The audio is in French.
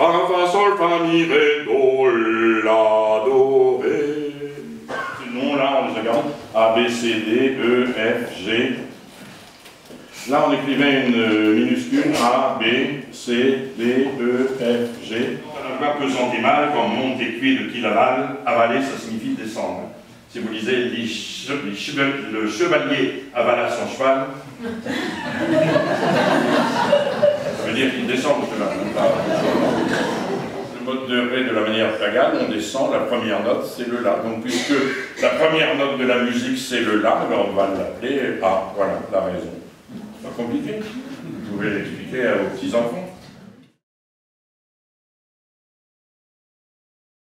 fa, fa, sol, fa, mi, ré, do, la, do, ré. Sinon, là, on les regarde. A, B, C, D, E, F, G. Là, on écrivait une euh, minuscule A, B, C, D, E, F, G. La voix pesantimale, comme monte et cuit de qui l'aval, avaler, ça signifie descendre. Si vous lisez les che- les chevaliers- le chevalier avala son cheval, ça veut dire qu'il descend le cheval. hein, pas- Le mode de la manière fragale, on descend, la première note c'est le La. Donc puisque la première note de la musique c'est le La, on va l'appeler A. Voilà la raison. Pas compliqué. Vous pouvez l'expliquer à vos petits-enfants.